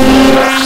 Yeah.